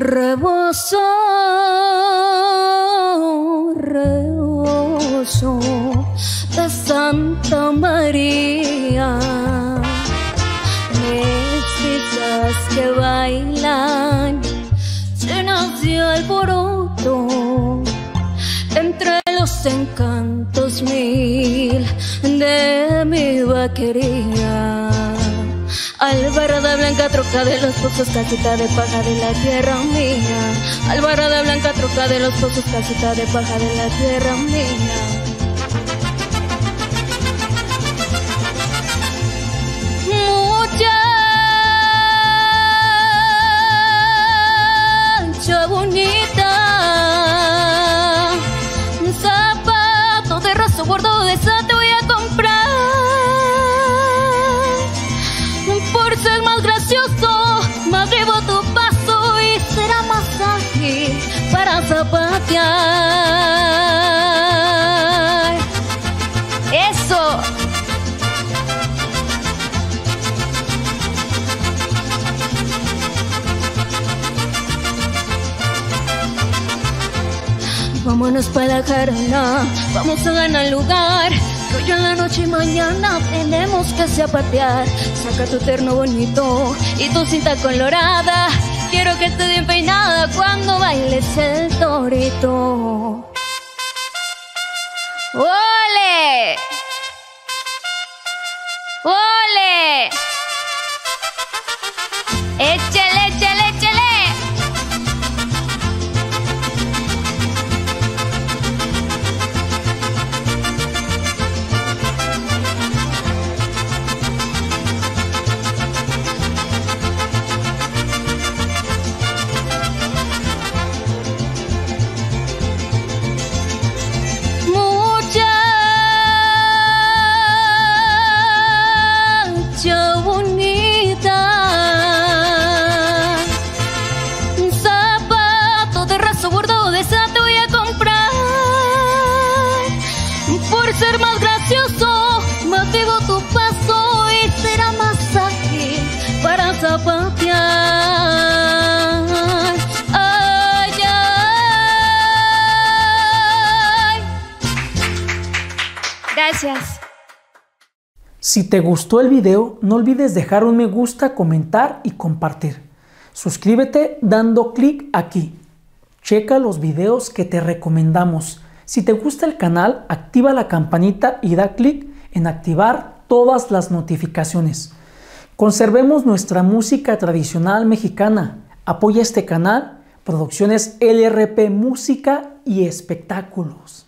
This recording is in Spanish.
reboso, reboso de Santa María. Mesas que bailan, se nació el alboroto entre los encantos mil de mi vaquería. Alvarada blanca troca de los pozos, casita de paja de la tierra mía. Alvarada blanca troca de los pozos, casita de paja de la tierra mía. Zapatear. Eso. Vámonos para la jarana, vamos a ganar lugar. Hoy en la noche y mañana tenemos que zapatear. Saca tu terno bonito y tu cinta colorada. Quiero que estés bien peinada cuando bailes el torito. ¡Ole! ¡Ole! ¡Échale, échale, Muchacha bonita, un zapato de raso gordo de esa te voy a comprar. Por ser más gracioso, más vivo tu paso y será más ágil para zapatear. Gracias. Si te gustó el video, no olvides dejar un me gusta, comentar y compartir. Suscríbete dando clic aquí. Checa los videos que te recomendamos. Si te gusta el canal, activa la campanita y da clic en activar todas las notificaciones. Conservemos nuestra música tradicional mexicana. Apoya este canal, Producciones LRP Música y Espectáculos.